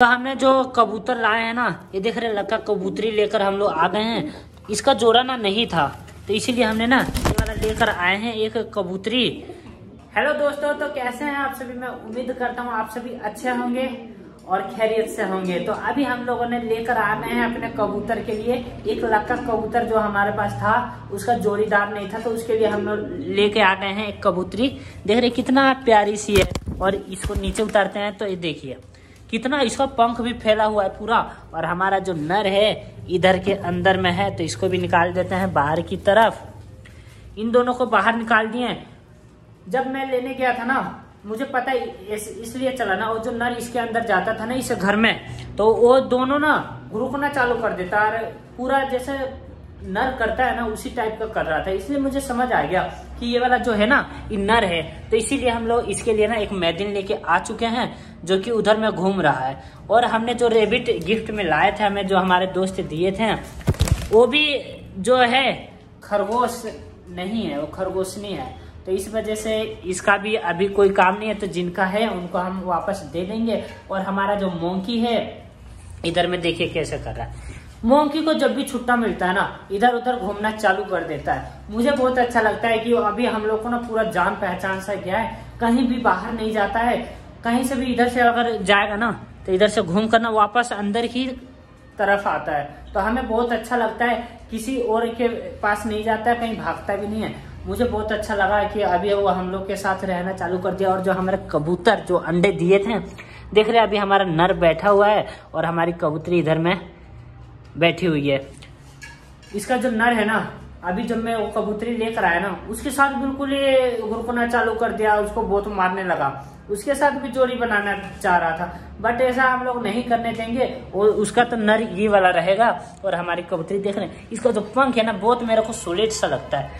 तो हमने जो कबूतर लाए हैं ना, ये देख रहे लड़का कबूतरी लेकर हम लोग आ गए हैं। इसका जोड़ा ना नहीं था तो इसीलिए हमने ना ये वाला लेकर आए हैं एक कबूतरी। हेलो दोस्तों तो कैसे हैं आप सभी? मैं उम्मीद करता हूँ आप सभी अच्छे होंगे और खैरियत से होंगे। तो अभी हम लोगों ने लेकर आ गए हैं अपने कबूतर के लिए। एक लक्का कबूतर जो हमारे पास था, उसका जोड़ीदार नहीं था तो उसके लिए हम लोग लेके आ गए हैं एक कबूतरी। देख रहे कितना प्यारी सी है और इसको नीचे उतारते हैं तो ये देखिए। कितना इसका पंख भी फैला हुआ है पूरा और हमारा जो नर है इधर के अंदर में है तो इसको भी निकाल देते हैं बाहर की तरफ़। इन दोनों को बाहर निकाल दिए। जब मैं लेने गया था ना मुझे पता इस, इसलिए चला ना वो जो नर इसके अंदर जाता था ना इस घर में तो वो दोनों ना रुकना चालू कर देता और पूरा जैसे नर करता है ना उसी टाइप का कर रहा था। इसलिए मुझे समझ आ गया कि ये वाला जो है ना, ये नर है। तो इसीलिए हम लोग इसके लिए ना एक मैदिन लेके आ चुके हैं, जो कि उधर में घूम रहा है। और हमने जो रेबिट गिफ्ट में लाए थे, हमें जो हमारे दोस्त दिए थे, वो भी जो है, खरगोश नहीं है, वो खरगोश नहीं है। तो इस वजह से इसका भी अभी कोई काम नहीं है तो जिनका है, उनको हम वापस दे देंगे। और हमारा जो मोंकी है, इधर में देखिए कैसे कर रहा है। मोंकी को जब भी छुट्टा मिलता है ना, इधर उधर घूमना चालू कर देता है। मुझे बहुत अच्छा लगता है कि अभी हम लोग को ना पूरा जान पहचान सा गया है। कहीं भी बाहर नहीं जाता है। कहीं से भी इधर से अगर जाएगा ना तो इधर से घूम कर ना वापस अंदर ही तरफ़ आता है। तो हमें बहुत अच्छा लगता है, किसी और के पास नहीं जाता है, कहीं भागता भी नहीं है। मुझे बहुत अच्छा लगा कि अभी वो हम लोग के साथ रहना चालू कर दिया और जो हमारे कबूतर, जो अंडे दिए थे, देख रहे अभी हमारा नर बैठा हुआ है और हमारी कबूतरी इधर में बैठी हुई है। इसका जो नर है ना, अभी जब मैं वो कबूतरी लेकर आया ना, उसके साथ बिल्कुल ही गुरकुना चालू कर दिया, उसको बहुत मारने लगा। उसके साथ भी जोड़ी बनाना चाह रहा था बट ऐसा हम लोग नहीं करने देंगे। और उसका तो नर ये वाला रहेगा, और हमारी कबूतरी देख रहे इसका जो पंख है ना, बहुत मेरे को सोलेट सा लगता है।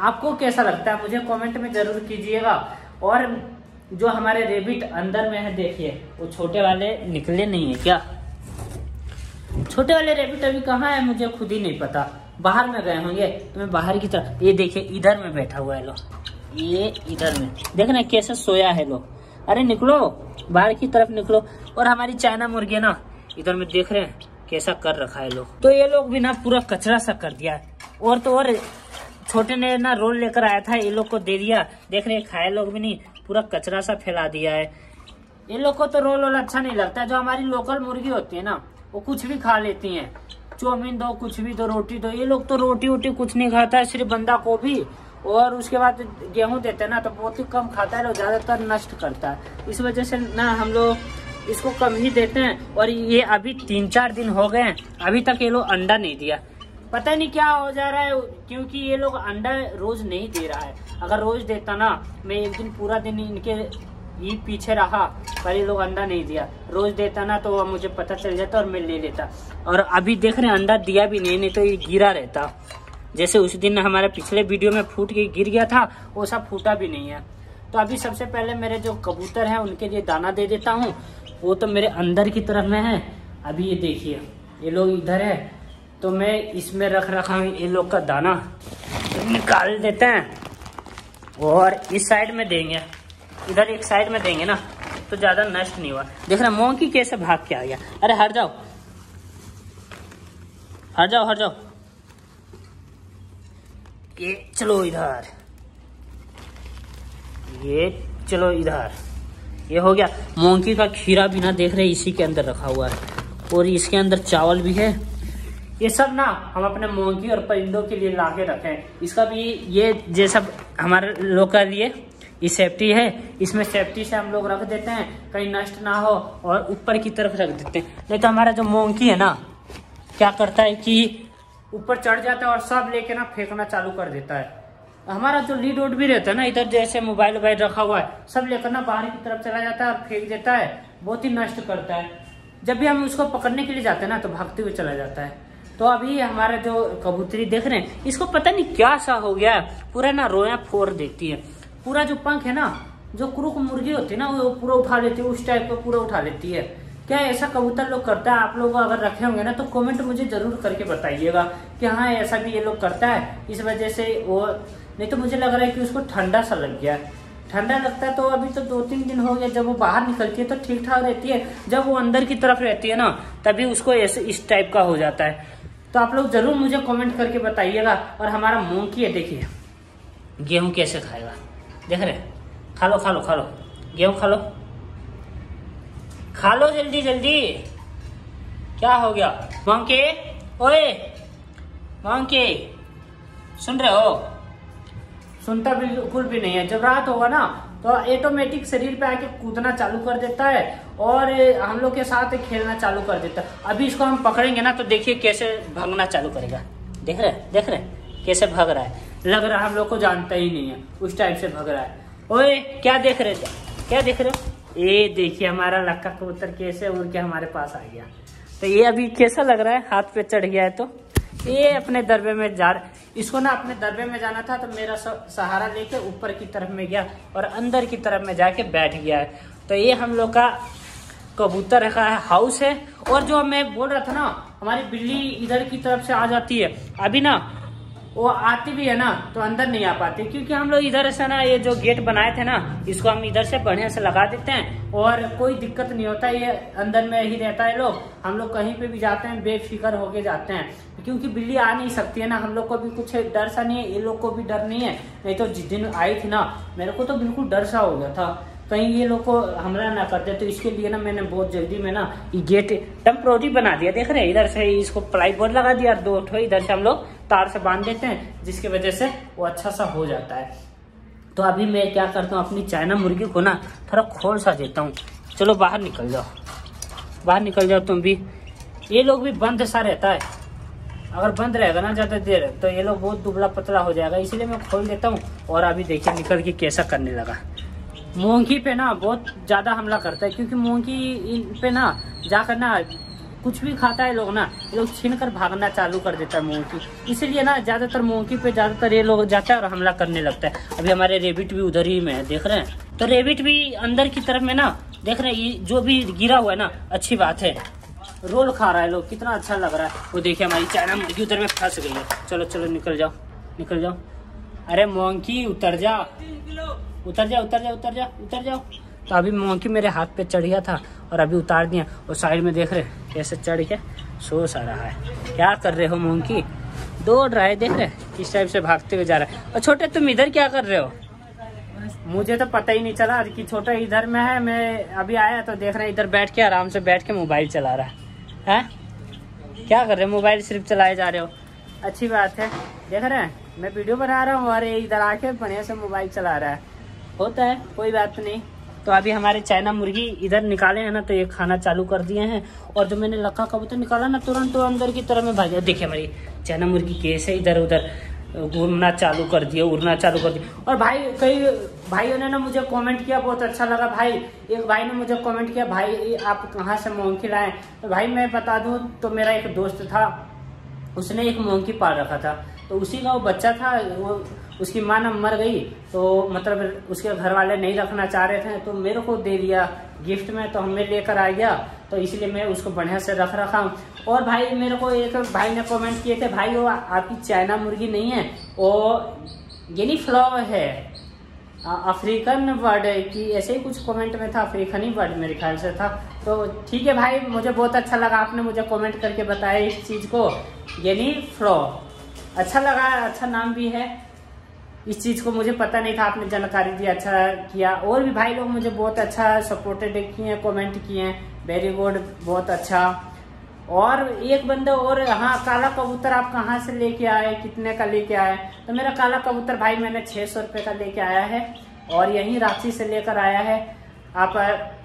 आपको कैसा लगता है? मुझे कमेंट में ज़रूर कीजिएगा। और जो हमारे रेबिट अंदर में है, देखिए, वो छोटे वाले निकले नहीं है क्या? छोटे वाले रेबिट अभी कहाँ है मुझे खुद ही नहीं पता। बाहर में गए होंगे तो मैं बाहर की तरफ़ ये देखिए, इधर में बैठा हुआ है लो। ये इधर में। देखना कैसे सोया है लो। अरे निकलो, बाहर की तरफ़ निकलो। और हमारी चाइना मुर्गी ना, इधर में देख रहे हैं कैसा कर रखा है लोग तो ये लोग भी ना पूरा कचरा सा कर दिया और तो और छोटे ने ना रोल लेकर आया था, ये लोग को दे दिया। देख रहे खाए लोग भी नहीं, पूरा कचरा सा फैला दिया है। ये लोग को तो रोल वोल अच्छा नहीं लगता, जो हमारी लोकल मुर्गी होती है ना वो कुछ भी खा लेती हैं। चौमिन दो, कुछ भी दो, रोटी दो। ये लोग तो रोटी वोटी कुछ नहीं खाता है, सिर्फ़ बंदा को भी और उसके बाद गेहूँ देते हैं ना तो बहुत ही कम खाता है और ज़्यादातर नष्ट करता है। इस वजह से ना हम लोग इसको कम ही देते हैं और ये अभी तीन चार दिन हो गए हैं, अभी तक ये लोग अंडा नहीं दिया। पता नहीं क्या हो जा रहा है, क्योंकि ये लोग अंडा रोज नहीं दे रहा है। अगर रोज देता ना, मैं एक दिन पूरा दिन इनके ये पीछे रहा पर ये लोग अंडा नहीं दिया। रोज देता ना तो मुझे पता चल जाता और मैं ले लेता। और अभी देख रहे अंडा दिया भी नहीं नहीं तो ये गिरा रहता। जैसे उस दिन हमारे पिछले वीडियो में फूट के गिर गया था, वो सब फूटा भी नहीं है। तो अभी सबसे पहले मेरे जो कबूतर हैं, उनके लिए दाना दे देता हूँ। वो तो मेरे अंदर की तरफ़ में है। अभी ये देखिए, ये लोग इधर है। तो मैं इसमें रख रखा हूँ, ये लोग का दाना। निकाल देते हैं और इस साइड में देंगे। इधर एक साइड में देंगे ना तो ज़्यादा नष्ट नहीं हुआ। देख रहे मोंकी कैसे भाग के आ गया। अरे हट जाओ। हट जाओ हट जाओ। ये चलो इधर। ये चलो इधर। ये हो गया। मोंकी का खीरा भी ना देख रहे, इसी के अंदर रखा हुआ है। और इसके अंदर चावल भी है। ये सब ना हम अपने मोंकी और परिंदों के लिए ला के रखे। इसका भी ये जैसा हमारे लोग का लिए ये सेफ्टी है। इसमें सेफ्टी से हम लोग रख देते हैं, कहीं नष्ट ना हो और ऊपर की तरफ़ रख देते हैं। नहीं तो हमारा जो मोंकी है ना, क्या करता है कि ऊपर चढ़ जाता है और सब लेके ना फेंकना चालू कर देता है। हमारा जो लीड वोड भी रहता है ना, इधर जैसे मोबाइल वोबाइल रखा हुआ है, सब लेकर ना बाहर की तरफ़ चला जाता है और फेंक देता है, बहुत ही नष्ट करता है। जब भी हम उसको पकड़ने के लिए जाते हैं ना तो भागते हुए चला जाता है। तो अभी हमारे जो कबूतरी देख रहे हैं, इसको पता नहीं क्या सा हो गया पूरा ना रोया फोर देती है। पूरा जो पंख है ना, जो क्रूक मुर्गी होती है ना, वो पूरा उठा लेती है, उस टाइप का पूरा उठा लेती है। क्या ऐसा कबूतर लोग करता है? आप लोग अगर रखे होंगे ना तो कमेंट मुझे ज़रूर करके बताइएगा कि हाँ ऐसा भी ये लोग करता है। इस वजह से वो, नहीं तो मुझे लग रहा है कि उसको ठंडा सा लग गया। ठंडा लगता है तो अभी तो दो तीन दिन हो गया, जब वो बाहर निकलती है तो ठीक ठाक रहती है। जब वो अंदर की तरफ़ रहती है ना, तभी उसको ऐसे इस टाइप का हो जाता है। तो आप लोग ज़रूर मुझे कमेंट करके बताइएगा और हमारा मूंग है, देखिए। गेहूँ कैसे खाएगा? देख रहे खा लो खा लो खा लो गेहूँ खा लो खा लो जल्दी जल्दी। क्या हो गया? मोंके? ओए! मोंके! सुन रहे हो? सुनता बिल्कुल भी नहीं है। जब रात होगा ना तो ऑटोमेटिक शरीर पे आके कूदना चालू कर देता है और हम लोग के साथ खेलना चालू कर देता है। अभी इसको हम पकड़ेंगे ना तो देखिए कैसे भागना चालू करेगा। देख रहे देख रहे कैसे भाग रहा है। लग रहा है हम लोग को जानता ही नहीं है। उस टाइप से भग रहा है। ओए, क्या देख रहे थे? क्या देख रहे हो? ये देखिए, हमारा लक्का कबूतर कैसे उड़ के हमारे पास आ गया। तो ये अभी कैसा लग रहा है? हाथ पे चढ़ गया है तो। ये अपने दरबे में जा इसको ना अपने दरबे में जाना था तो मेरा सहारा लेके ऊपर की तरफ़ में गया और अंदर की तरफ़ में जाके बैठ गया है। तो ये हम लोग का कबूतर का हाउस है। और जो मैं बोल रहा था ना, हमारी बिल्ली इधर की तरफ़ से आ जाती है। अभी ना वो आती भी है ना तो अंदर नहीं आ पाती। क्योंकि हम लोग इधर से ना, ये जो गेट बनाए थे ना, इसको हम इधर से बढ़िया से लगा देते हैं। और कोई दिक्कत नहीं होता, ये अंदर में ही रहता है लोग। हम लोग कहीं पे भी जाते हैं, बेफिक्र होके जाते हैं। क्योंकि बिल्ली आ नहीं सकती है ना, हम लोग को भी कुछ डर सा नहीं है, ये लोग को भी डर नहीं है। नहीं तो जिस दिन आई थी ना, मेरे को तो बिल्कुल डर सा हो गया था। कहीं ये लोग को हमला ना करते तो इसके लिए ना मैंने बहुत जल्दी में ना ये गेट टेम्प्रोरी बना दिया। देख रहे हैं, इधर से इसको प्लाई बोर्ड लगा दिया, दो इधर से हम लोग तार से बाँध देते हैं, जिसकी वजह से वो अच्छा सा हो जाता है। तो अभी मैं क्या करता हूँ, अपनी चाइना मुर्गी को ना थोड़ा खोल सा देता हूँ। चलो, बाहर निकल जाओ। बाहर निकल जाओ तुम भी। ये लोग भी बंद सा रहता है। अगर बंद रहेगा ना ज़्यादा देर तो ये लोग बहुत दुबला पतला हो जाएगा। इसीलिए मैं खोल देता हूँ और अभी देखिए निकल के कैसा करने लगा। मोंगी पे ना बहुत ज़्यादा हमला करता है, क्योंकि मोंगी पे ना जाकर ना कुछ भी खाता है लोग ना ये लोग छीन कर भागना चालू कर देता है मोंकी इसलिए ना ज़्यादातर मोंकी पे ज़्यादातर ये लोग जाता है और हमला करने लगता है। अभी हमारे रेबिट भी उधर ही में है देख रहे हैं? तो रेबिट भी अंदर की तरफ़ में ना देख रहे हैं जो भी गिरा हुआ है ना अच्छी बात है। रोल खा रहा है लोग कितना अच्छा लग रहा है। वो देखिए हमारी चाइना मुर्गी उधर में फंस गई है। चलो चलो निकल जाओ निकल जाओ। अरे मोंकी उतर जा। उतर जा उतर जा उतर जा उतर जाओ। तो अभी मोंकी मेरे हाथ पे चढ़ गया था। और अभी उतार दिया और साइड में देख रहे कैसे चढ़ के सो सा रहा है। क्या कर रहे हो मोंकी? दौड़ रहा है, देख रहे किस टाइप से भागते हुए जा रहा है। और छोटे, तुम इधर क्या कर रहे हो? मुझे तो पता ही नहीं चला कि छोटा इधर में है, मैं अभी आया तो देख रहे हैं, इधर बैठ के आराम से बैठ के मोबाइल चला रहा है। हैं? क्या कर रहे हो, मोबाइल सिर्फ़ चलाए जा रहे हो? अच्छी बात है। देख रहे हैं, मैं वीडियो बना रहा हूँ और इधर आके बढ़िया से मोबाइल चला रहा है। होता है, कोई बात नहीं। तो अभी हमारे चाइना मुर्गी इधर निकाले हैं ना तो ये खाना चालू कर दिए हैं। और जो मैंने लक्का कबूतर निकाला ना तुरंत तो अंदर की तरह में भाई देखिए हमारी चाइना मुर्गी कैसे इधर उधर घूमना चालू कर दिया, उड़ना चालू कर दिया। और भाई, कई भाइयों ने ना मुझे कमेंट किया, बहुत अच्छा लगा भाई। एक भाई ने मुझे कमेंट किया, भाई, आप कहाँ से मोंकी लाए? तो भाई, मैं बता दूँ तो मेरा एक दोस्त था, उसने एक मोंकी पाल रखा था। तो उसी का वो बच्चा था, वो उसकी माँ ना मर गई तो मतलब उसके घर वाले नहीं रखना चाह रहे थे तो मेरे को दे दिया गिफ्ट में तो हमें लेकर आ गया तो इसलिए मैं उसको बढ़िया से रख रखा हूँ। और भाई, मेरे को एक भाई ने कमेंट किए थे, भाई, वो आपकी चाइना मुर्गी नहीं है, वो गिनी फ्लावर है। अफ्रीकन वर्ड की ऐसे ही कुछ कमेंट में था, अफ्रीकन ही वर्ड मेरे ख्याल से था। तो ठीक है भाई, मुझे बहुत अच्छा लगा, आपने मुझे कमेंट करके बताया इस चीज़ को। यानी फ्लो अच्छा लगा अच्छा नाम भी है। इस चीज़ को मुझे पता नहीं था, आपने जानकारी दी अच्छा किया। और भी भाई लोग मुझे बहुत अच्छा सपोर्टेड किए हैं कमेंट किए हैं। वेरी गुड बहुत अच्छा। और एक बंदे और हाँ काला कबूतर आप कहाँ से लेके आए, कितने का लेके आए? तो मेरा काला कबूतर भाई मैंने छह सौ रुपए का लेके आया है और यही रांची से लेकर आया है। आप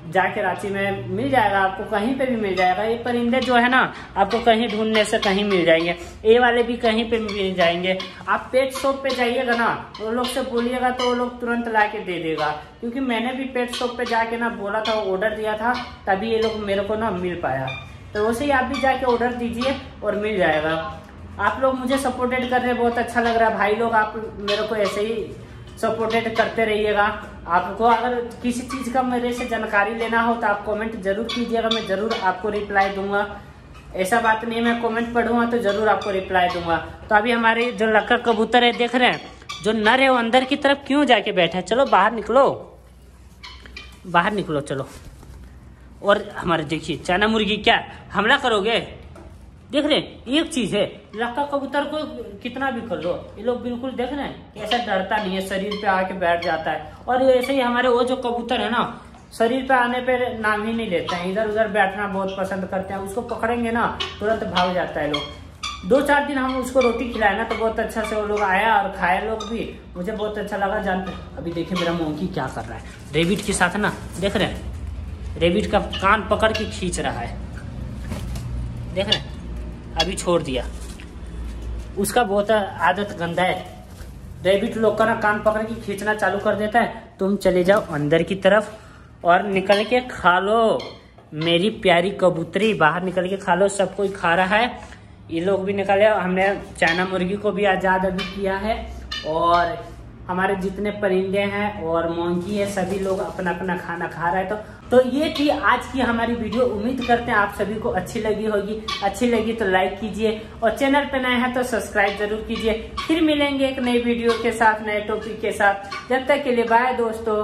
जाके रांची में मिल जाएगा, आपको कहीं पे भी मिल जाएगा। ये परिंदे जो है ना, आपको कहीं ढूँढने से कहीं मिल जाएँगे। ये वाले भी कहीं पे मिल जाएँगे। आप पेट शॉप पे जाइएगा ना, वो लोग से बोलिएगा तो वो लोग तुरंत ला के दे देगा। क्योंकि मैंने भी पेट शॉप पे जाके ना बोला था ऑर्डर दिया था, तभी ये लोग मेरे को ना मिल पाया। तो वैसे ही आप भी जाके ऑर्डर दीजिए और मिल जाएगा। आप लोग मुझे सपोर्टेड कर रहे बहुत अच्छा लग रहा है। भाई लोग, आप मेरे को ऐसे ही सपोर्टेड करते रहिएगा। आपको अगर किसी चीज़ का मेरे से जानकारी लेना हो तो आप कमेंट ज़रूर कीजिएगा मैं ज़रूर आपको रिप्लाई दूँगा। ऐसा बात नहीं मैं कमेंट पढ़ूँगा तो ज़रूर आपको रिप्लाई दूँगा। तो अभी हमारे जो लक्का कबूतर है, देख रहे हैं, जो नर है वो अंदर की तरफ़ क्यों जाके बैठा है? चलो, बाहर निकलो। बाहर निकलो, चलो। और हमारे देखिए चाइना मुर्गी क्या? हमला करोगे? देख रहे एक चीज़ है लक्का कबूतर को कितना भी कर लो, ये लोग बिल्कुल देख रहे हैं ऐसा डरता नहीं है, शरीर पे आके बैठ जाता है। और ऐसे ही हमारे वो जो कबूतर है ना, शरीर पे आने पे नाम ही नहीं लेते हैं, इधर उधर बैठना बहुत पसंद करते हैं, उसको पकड़ेंगे ना, तुरंत भाग जाता है लोग। दो चार दिन हम उसको रोटी खिलाए ना तो बहुत अच्छा से वो लोग आया और खाए लोग भी। मुझे बहुत अच्छा लगा जानते अभी देखिए मेरा मोंकी क्या कर रहा है। रेबिट के साथ ना, देख रहे हैं, रेबिट का कान पकड़ के खींच रहा है। देख रहे हैं। अभी छोड़ दिया। उसका बहुत आदत गंदा है। रेबिट लोग का ना कान पकड़ के खींचना चालू कर देता है। तुम चले जाओ अंदर की तरफ़ और निकल के खा लो। मेरी प्यारी कबूतरी, बाहर निकल के खा लो, सब कोई खा रहा है। ये लोग भी निकले। हमने चाइना मुर्गी को भी आज़ाद अभी किया है। और हमारे जितने परिंदे हैं और मोंकी है, सभी लोग अपना अपना खाना खा रहे हैं। तो तो ये थी आज की हमारी वीडियो। उम्मीद करते हैं आप सभी को अच्छी लगी होगी। अच्छी लगी तो लाइक कीजिए और चैनल पर नए हैं तो सब्सक्राइब ज़रूर कीजिए। फिर मिलेंगे एक नई वीडियो के साथ, नए टॉपिक के साथ। जब तक के लिए बाय दोस्तों।